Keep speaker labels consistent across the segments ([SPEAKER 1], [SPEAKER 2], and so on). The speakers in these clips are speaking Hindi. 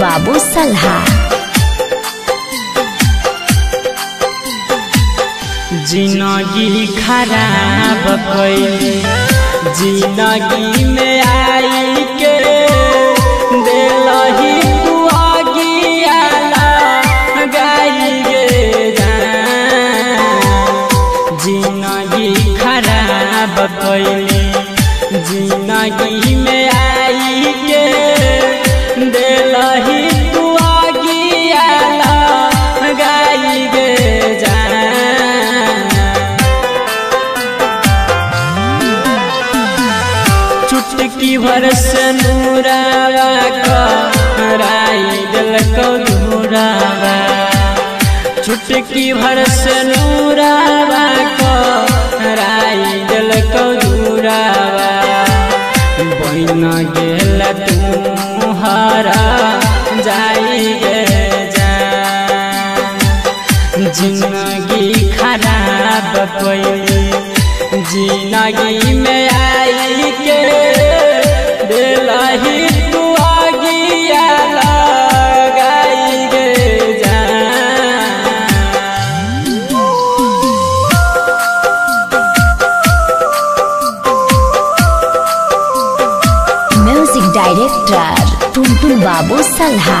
[SPEAKER 1] बाबू सलाह।
[SPEAKER 2] ज़िंदगी खराब कैले ज़िंदगी में चुटकी भर से नूरावा को हराई दिल को दूरावा। बहन गेल तू हरा जाई गे ज़िंदगी खराब कोई ज़िंदगी में
[SPEAKER 1] डायरेक्टर टुनटुन बाबू सलहा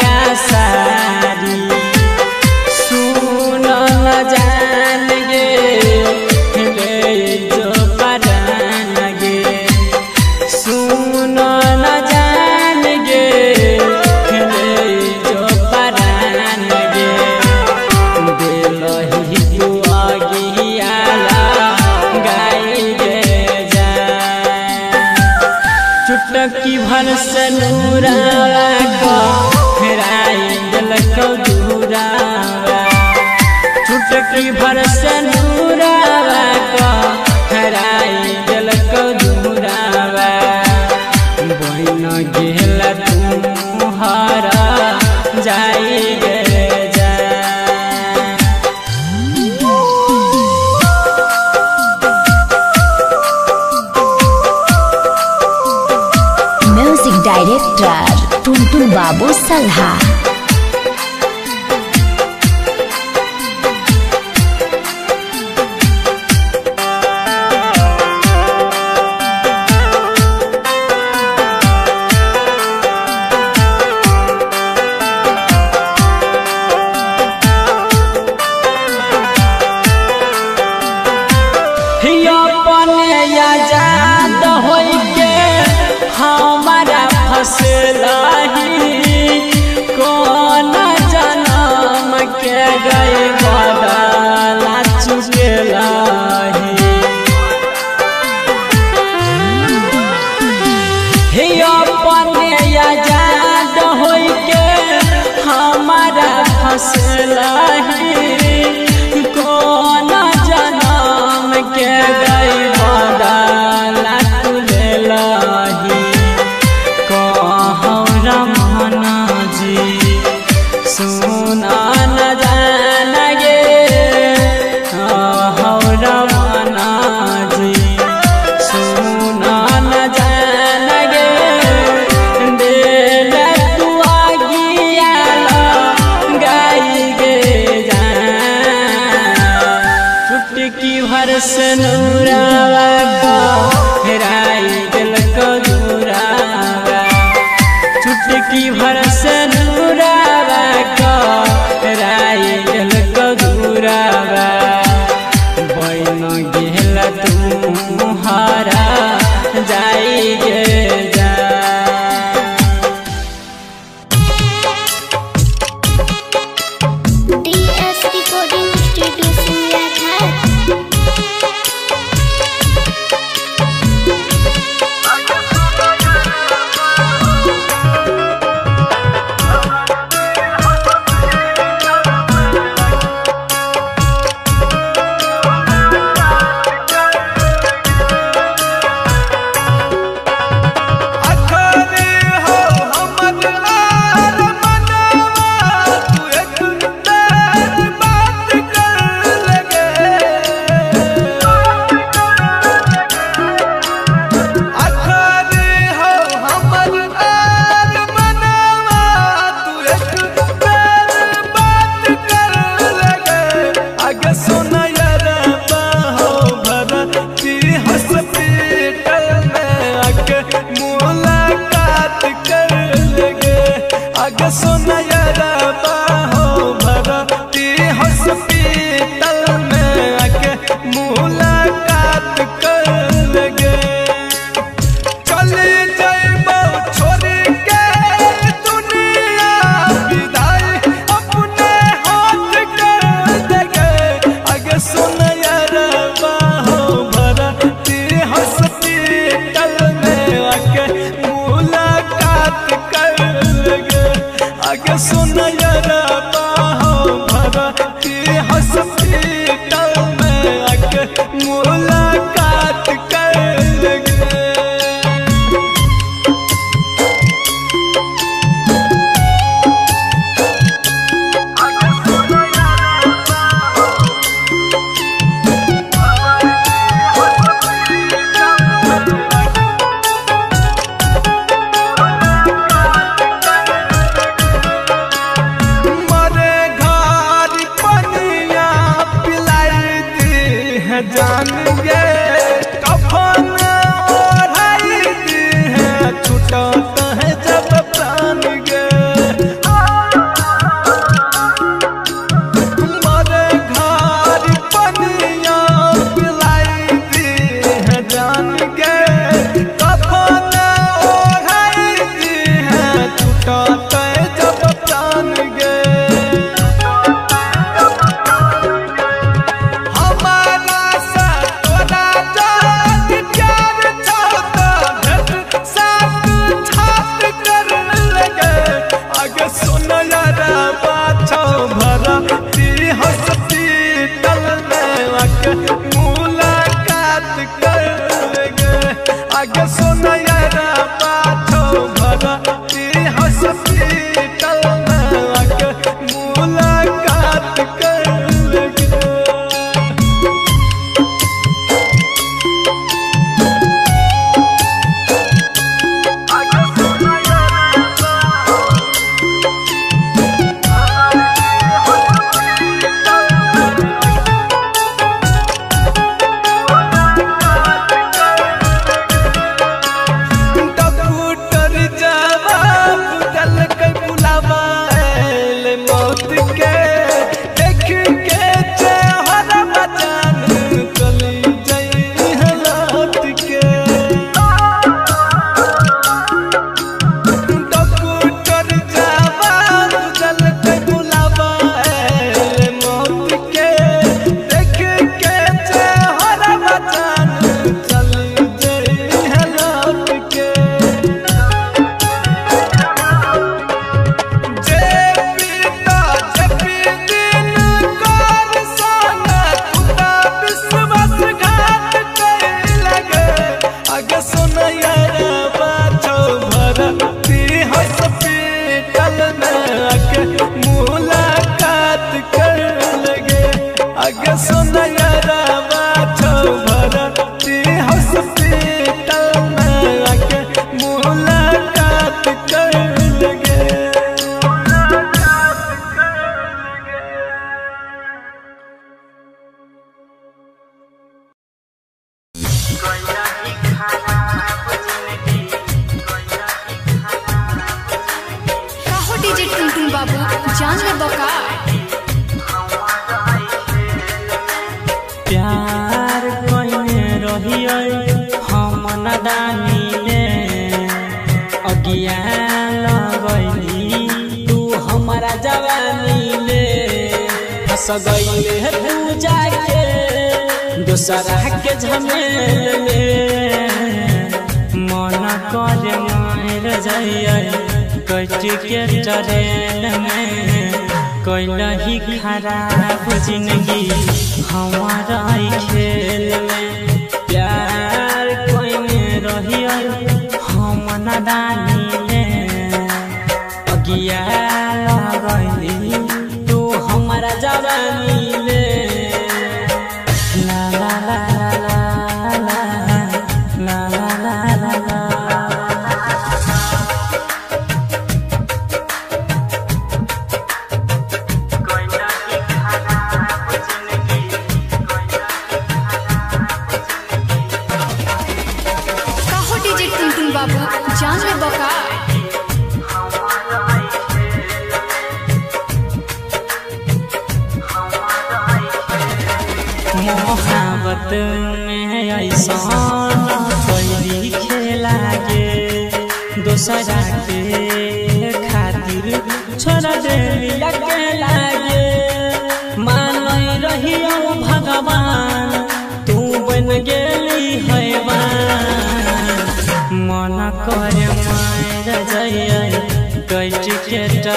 [SPEAKER 1] Madura. बाबू सलहा।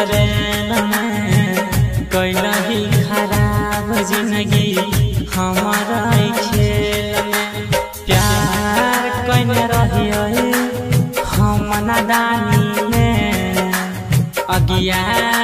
[SPEAKER 1] चरण में
[SPEAKER 3] कैला खराब ज़िंदगी हमारा खेल में। प्यार कैने रही हम नादानी में
[SPEAKER 4] अज्ञान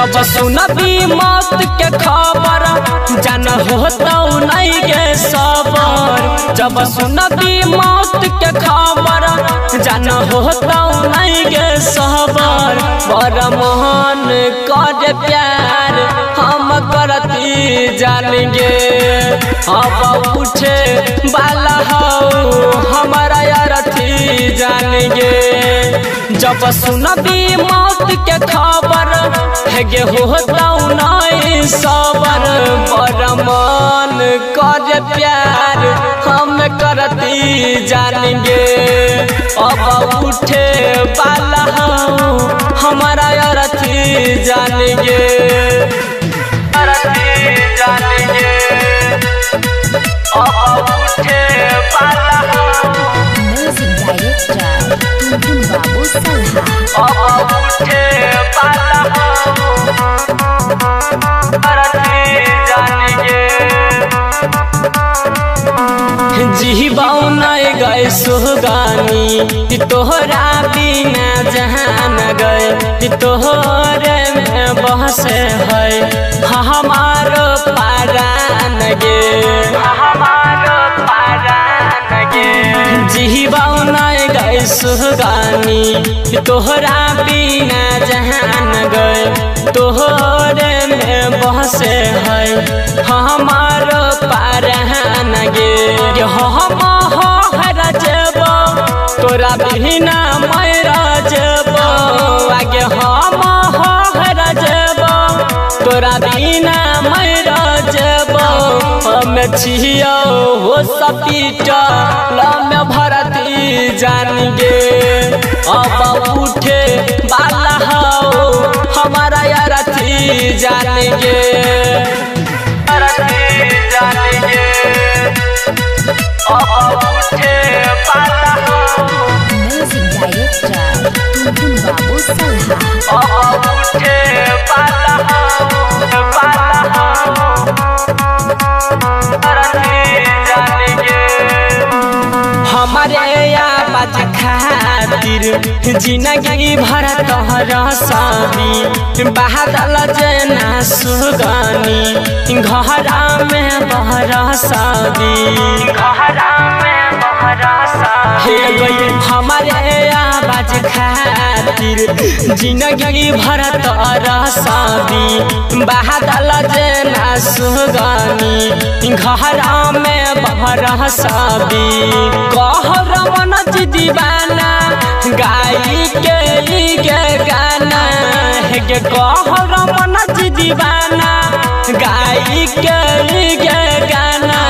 [SPEAKER 1] जब सुनबी मौत के खबर जान होता नहीं के सबर जब सुनबी मौत के खबर, जान होता नहीं के सबर बड़ मोहन कर प्यार हम करती जानेंगे। अब उठे बाला हो हमारा अरथी जानेंगे। जब सुनबी मौत के खबर, है गे होता नहीं सबर बड़ मन कर प्यार हम करती जानेंगे। अब उठे बाला हो हमारा अरथी जानेंगे। अरथी अब उठे अब उठे हो जानेंगे जीवाऊ गए सुगानी तोहरा बिना जहान गए तोहरे में बहस है। हमारो पारान गे हमारो पारान जीवाऊ गए सुगानी तोहरा बिना जहान गए। तोहरे में बहस है। हमारो पारान गे हम रजब तोरा बिना मैं रजब आगे हम रजब तोरा बिना मैं रजब। हम छियो हो सपीटा लम भरती जान गे अब उठे बाला हो हमारा अरथी जान गे बाला हो
[SPEAKER 2] म्यूज़िक
[SPEAKER 1] खातिर ज़िंदगी भर तोहरा सादी बादल जना सुगानी घर में बहरा सादी घर में सादी गई हमारे आवाज़ ज़िंदगी भर तोहरा सादी बादल जना सुगानी घरा में बहरा सादी कहर मन दीवाना, गाई के गाना। हे गे कहर मन दीवाना, गाई के ई गाना।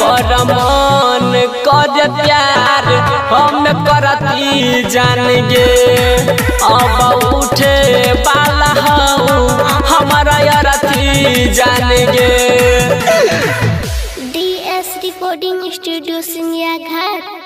[SPEAKER 1] बड़ मन कर प्यार हम करती जान गे अब उठे बाला हूँ हमारा अरथी जान गे
[SPEAKER 4] D S recording studio Ghat.
[SPEAKER 2] Music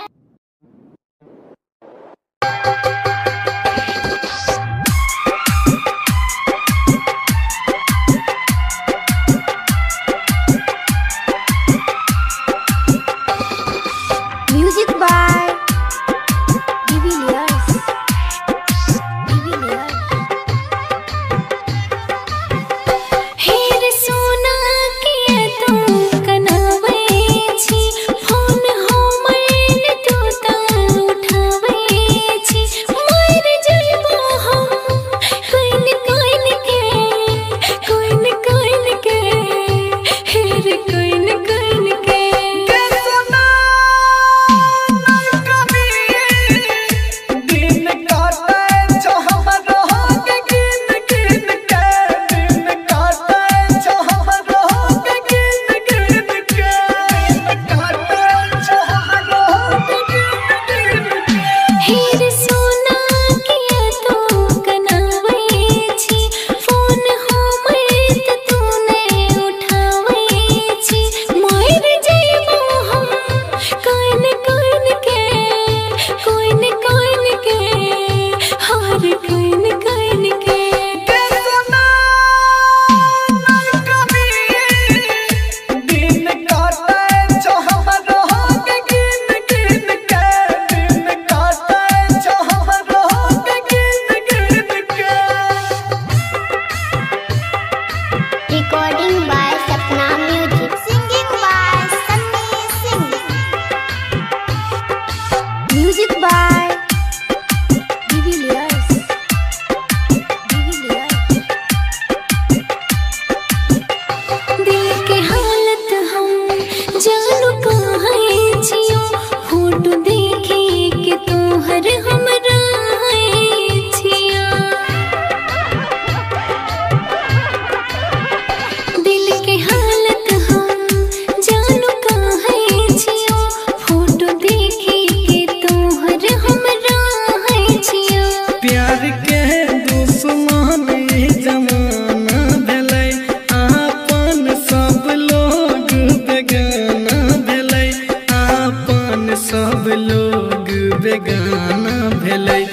[SPEAKER 5] गाना भेलै।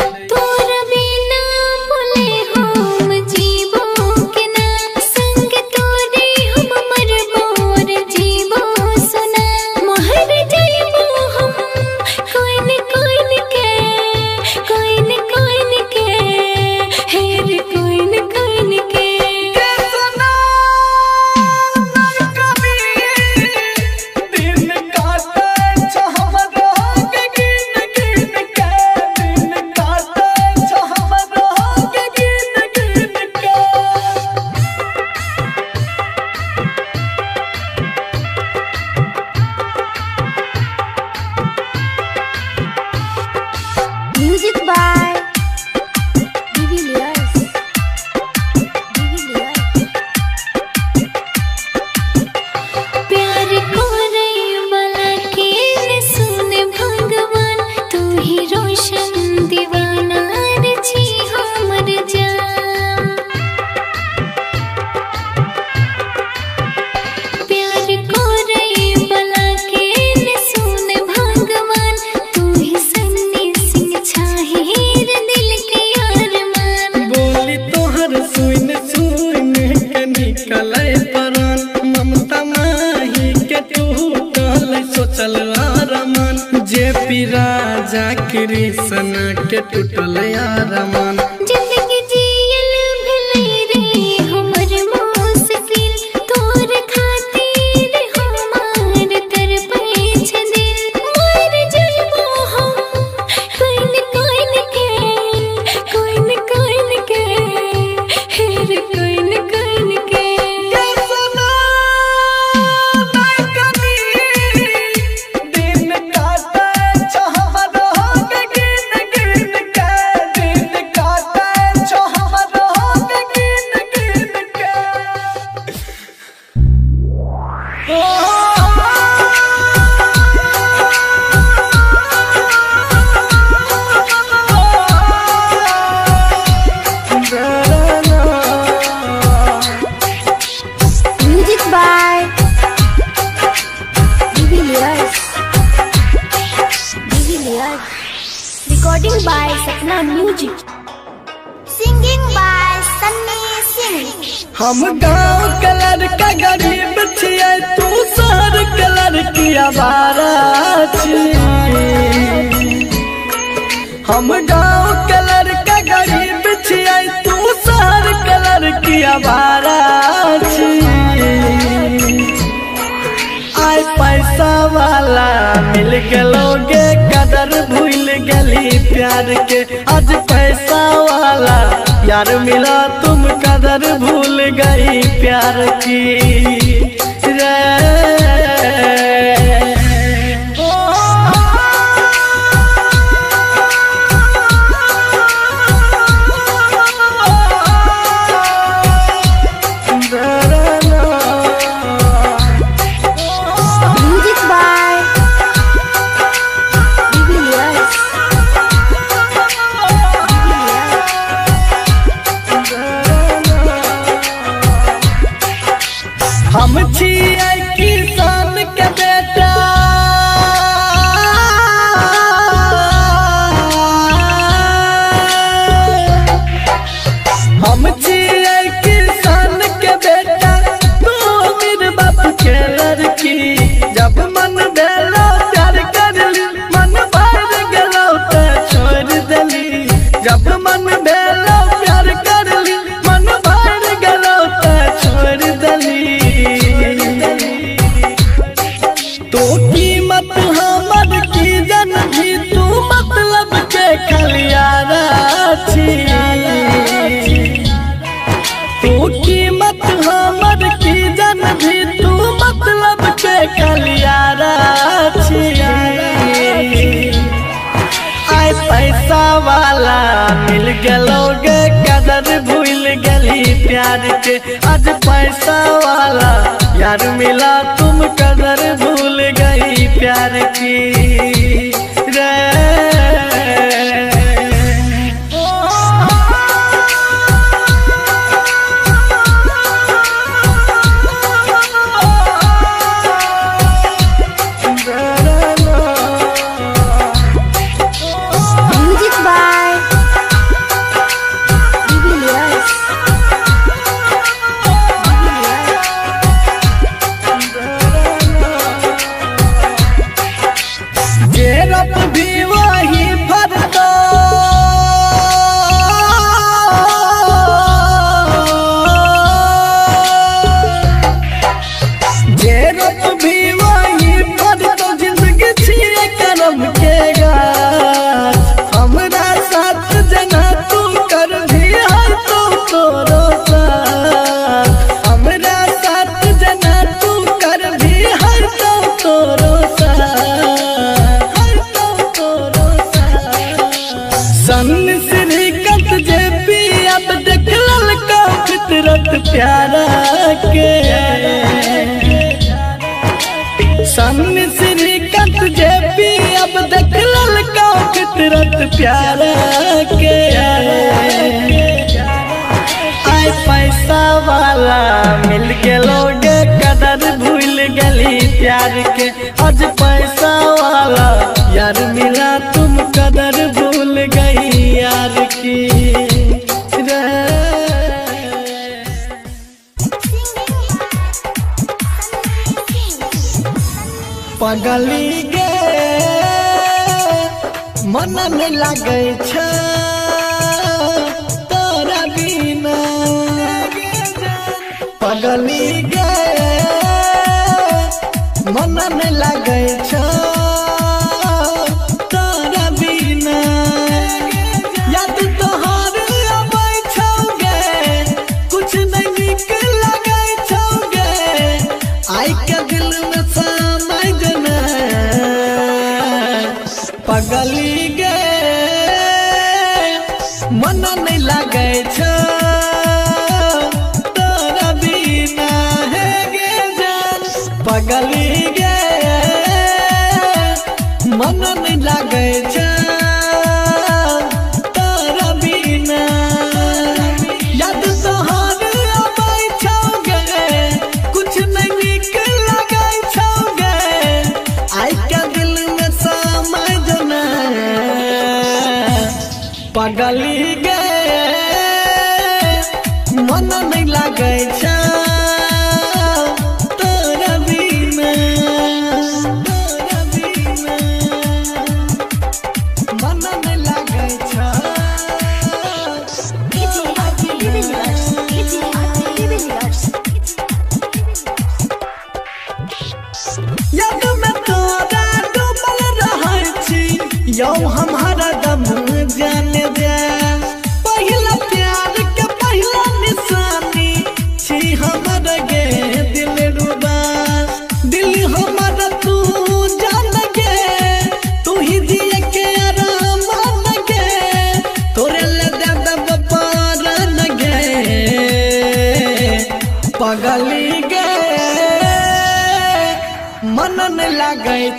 [SPEAKER 5] यार के आज पैसा वाला यार मिला तुम कदर भूल गई प्यार की। मत प्यारा के। आए पैसा वाला मिल के लोग कदर भूल गली प्यार के। आज पैसा वाला यार मिला तुम कदर भूल गई यार की। पगली मन में लगे छे।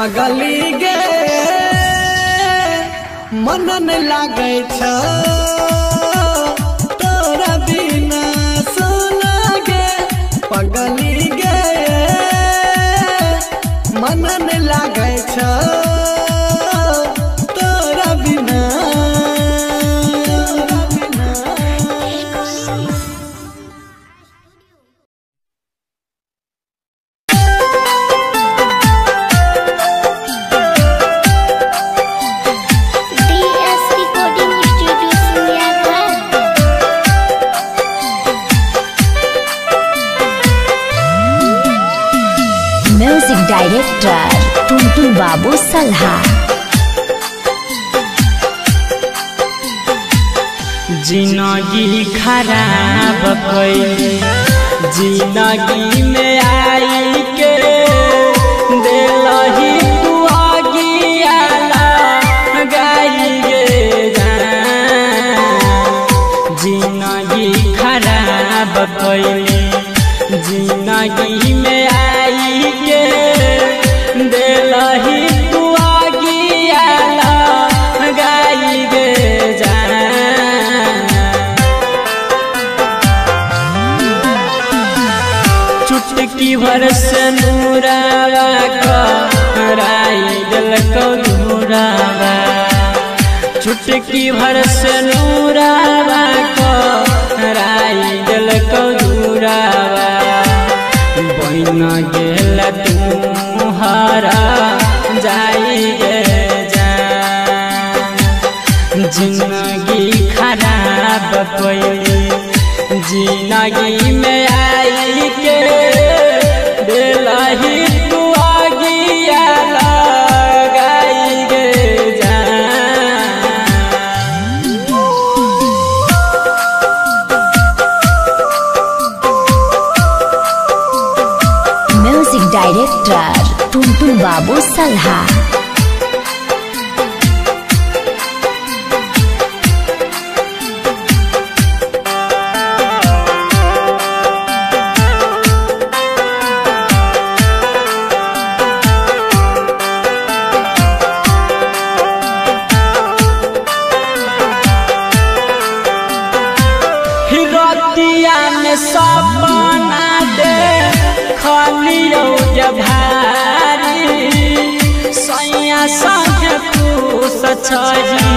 [SPEAKER 5] बगली गे। मनन लागै छ। तोरा बिना सोना गे। पगली गे। मनन लागै
[SPEAKER 2] खुश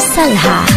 [SPEAKER 1] टुनटुन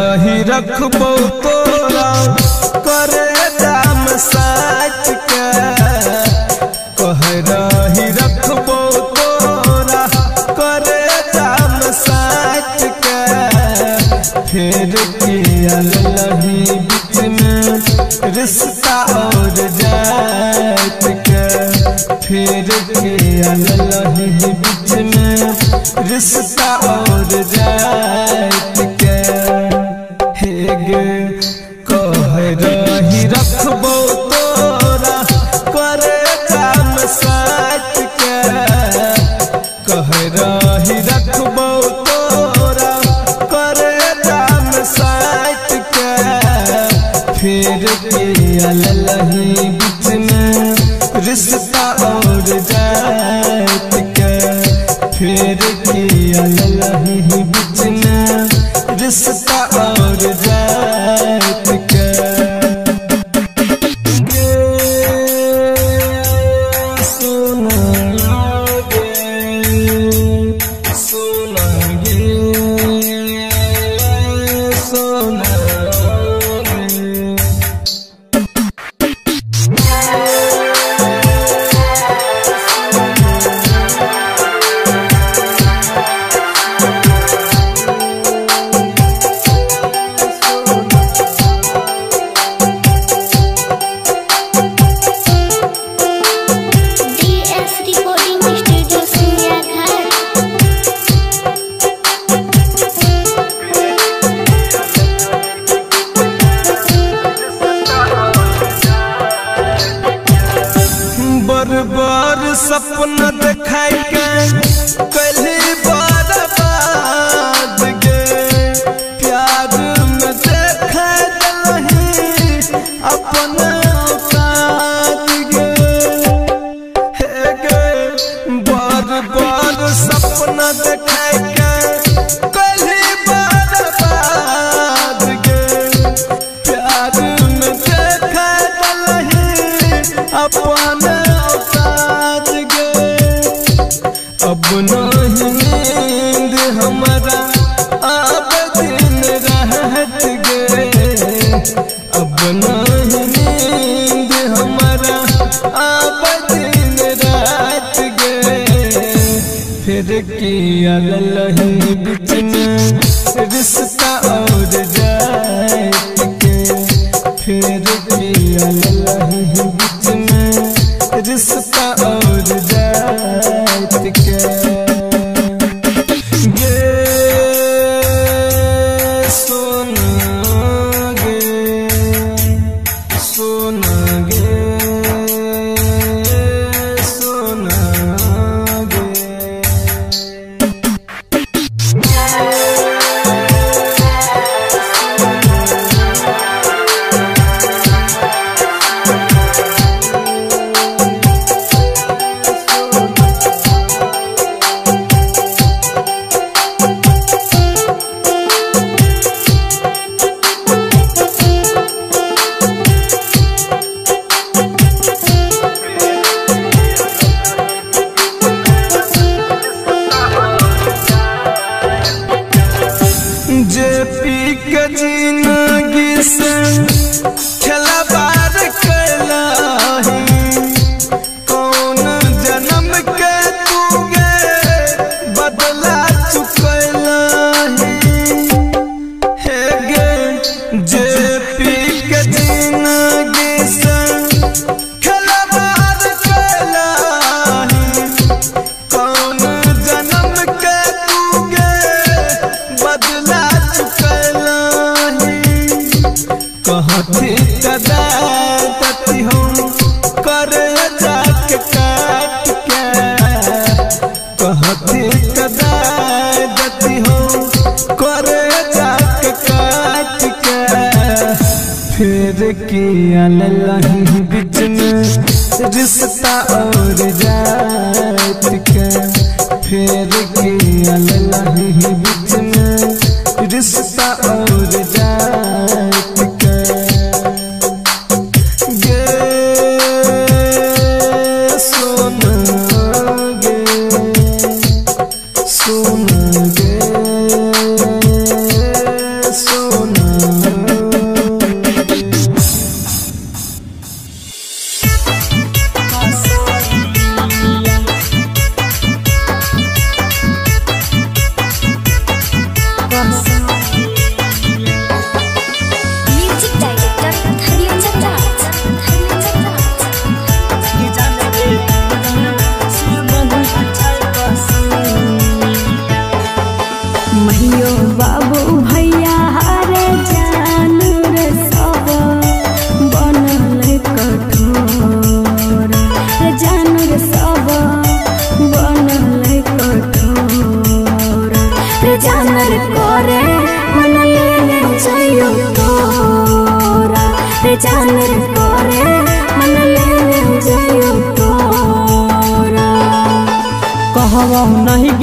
[SPEAKER 2] ही
[SPEAKER 6] रखबो तोरा करे दाम साच के। कह रही रखबो तोरा करे दाम साच के। फिर किया लगी बीच में रिश्ता और जात के। फिर किया लगी बीच में रिश्ता और जात के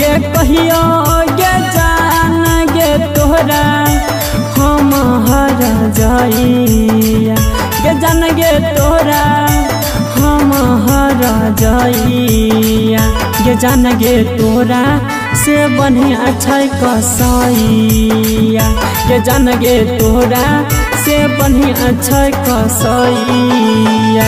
[SPEAKER 6] गे
[SPEAKER 1] कहियो गे जान गे तोहरा, हम हर जाइया गे जान गे तोरा हम हर जाइया गे जान गे तोरा से बढ़िया छै कसैया गे जान गे तोरा से बढ़िया छै कसैया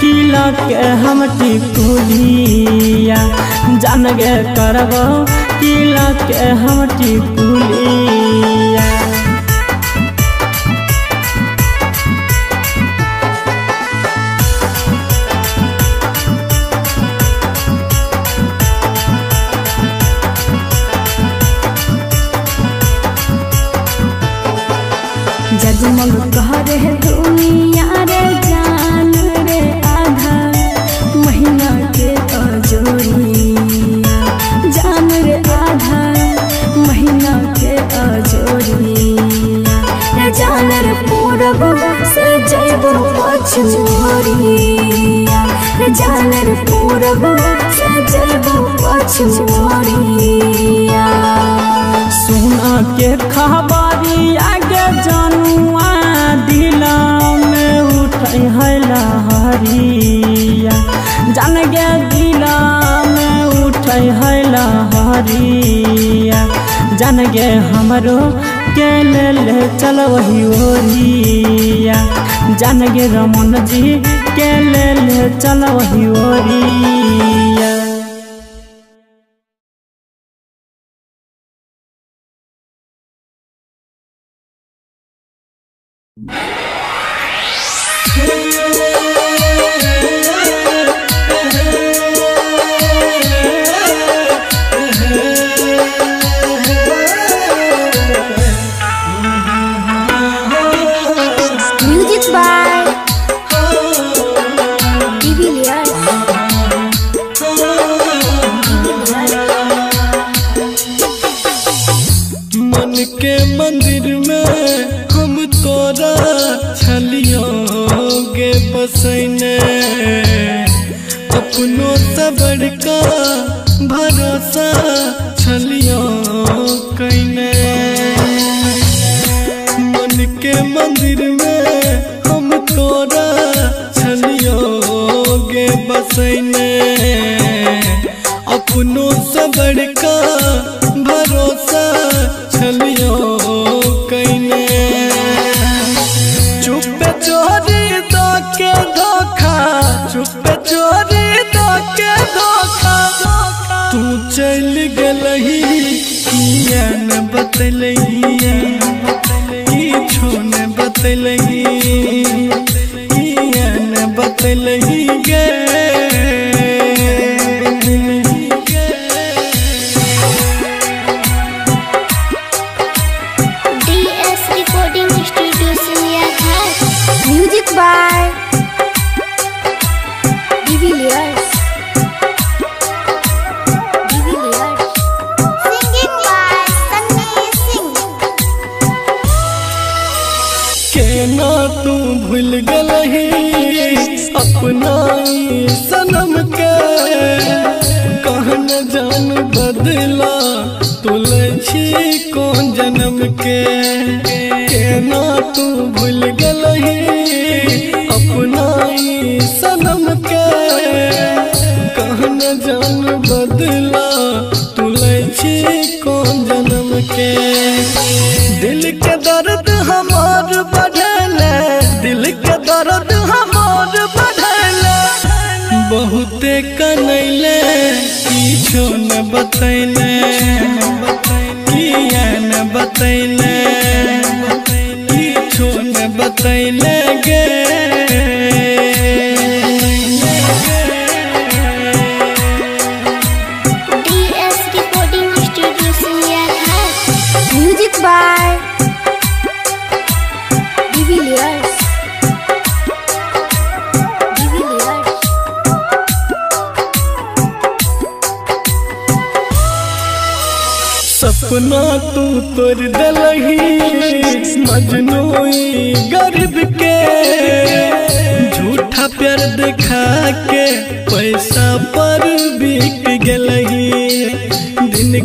[SPEAKER 1] किलक के हम टिकुलिया जान गे करबो किलक के हम टिकुलिया
[SPEAKER 4] जगमग कर है दुनिया जैबो पछुरिया
[SPEAKER 1] के खबरी आगे जनुआ दिला में उठै है लहरिया। जान गे दिला में उठै है लहरिया। जान गे हमरो के ले चल वही ओरिया। जान गे रमन जी के ले ले चल वही ओरिया।
[SPEAKER 5] गलही किया न बतलही किछो न बतलही के बतैले किया न बतैले किछु बतैले गे।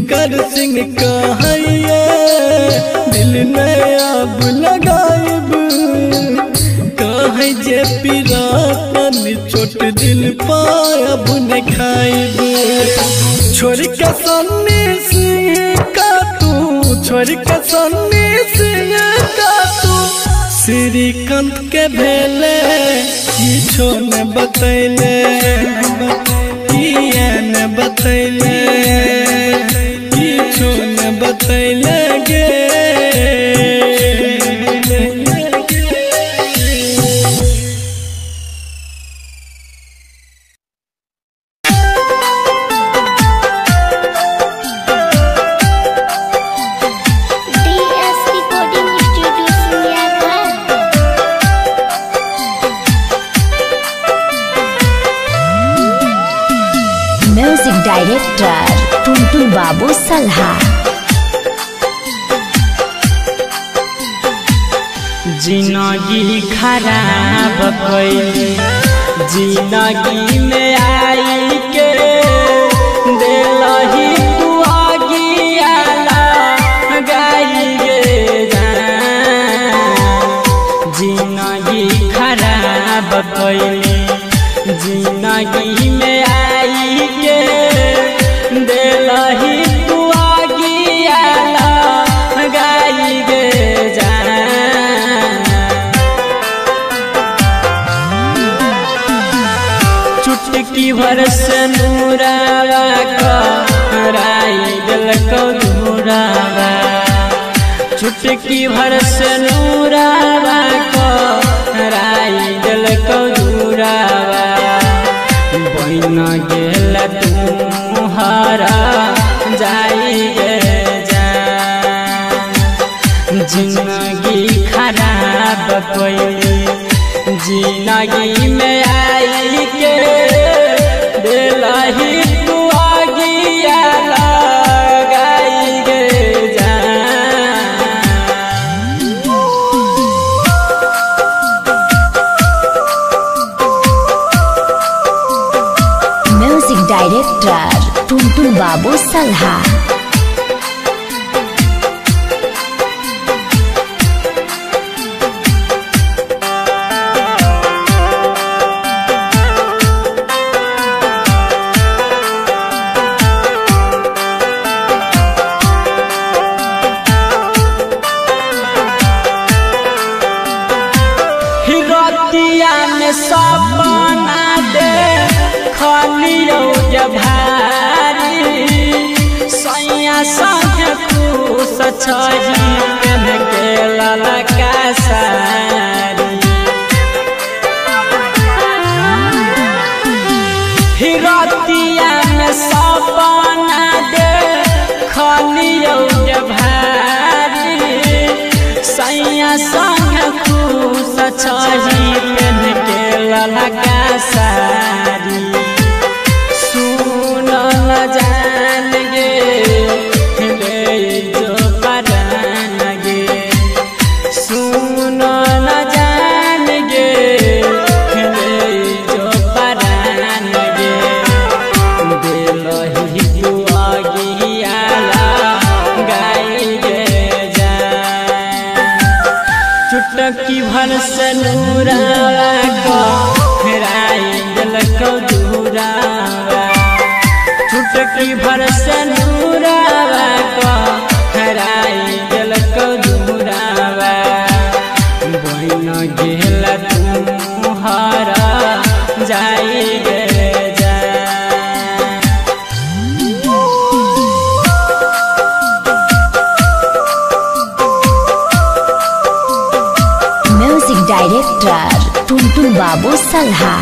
[SPEAKER 5] कर सिंह कहिए दिल नया अब लगाइब कहे जे पीरापन छोट दिल पाया बुन खाइब छोड़ के सन्नी सिंह का तू छोड़ के सन्नी सिंह का तू। श्रीकंत के भेले किछो न बतैले किए बतैले। सोन बतैल गे।
[SPEAKER 1] 散了哈。बाबू सल्हा।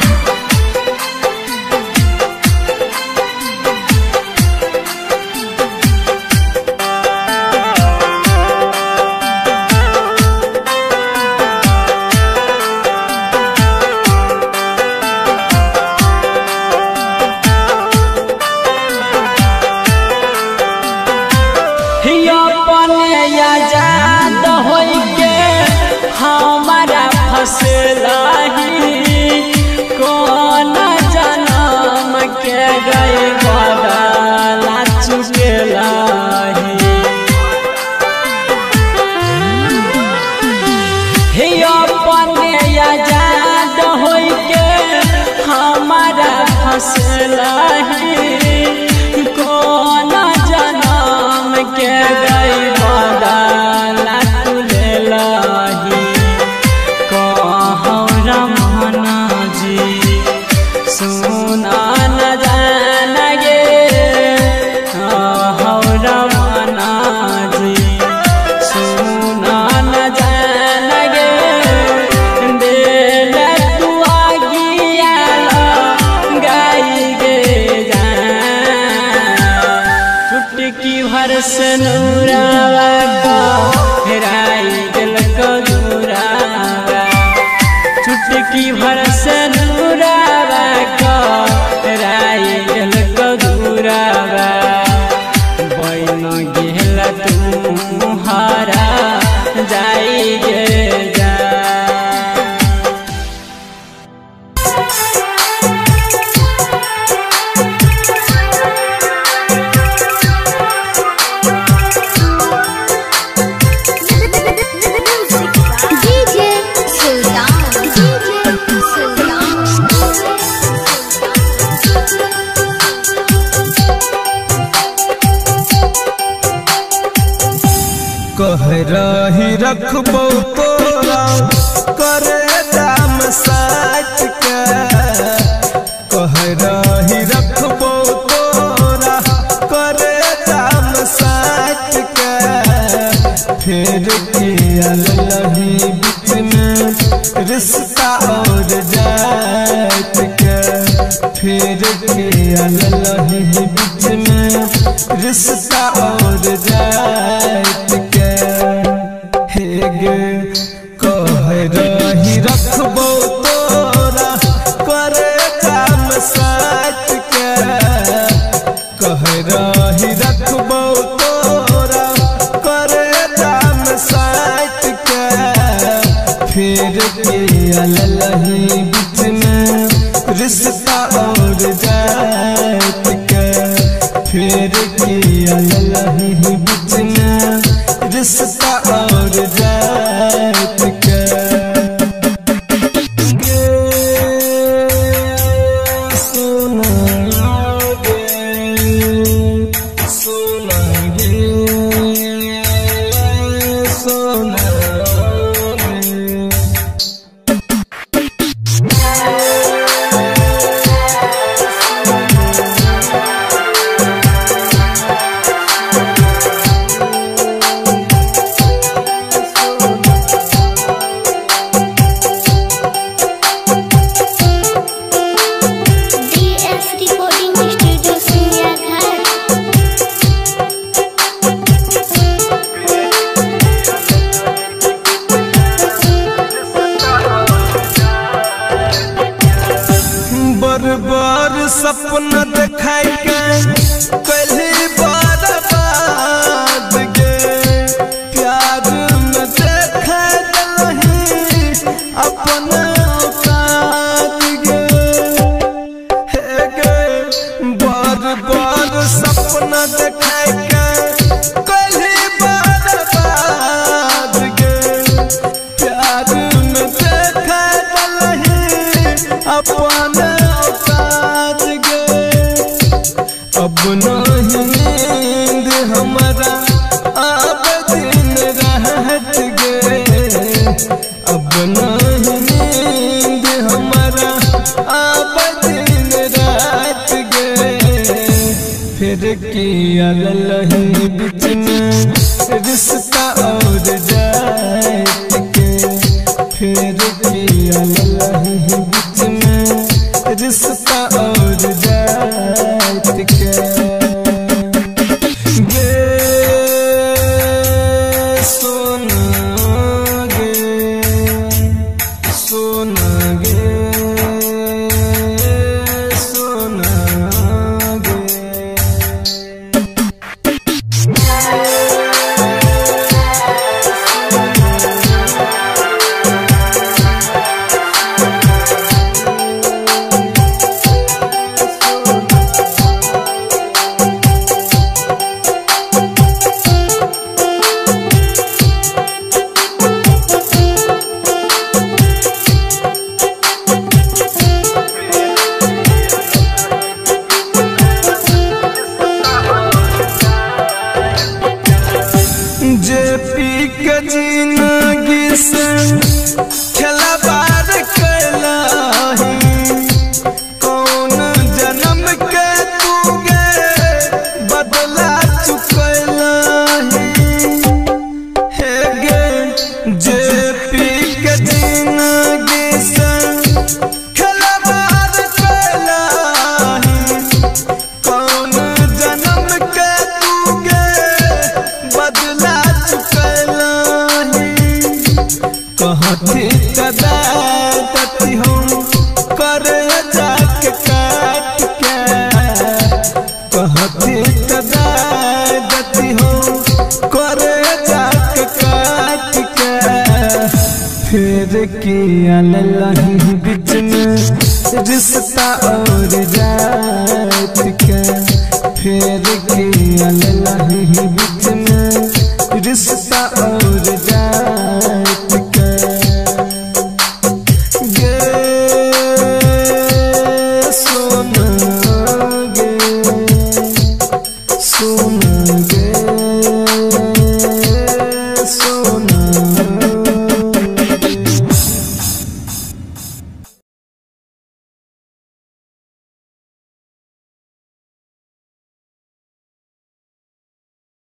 [SPEAKER 7] चुटकी भर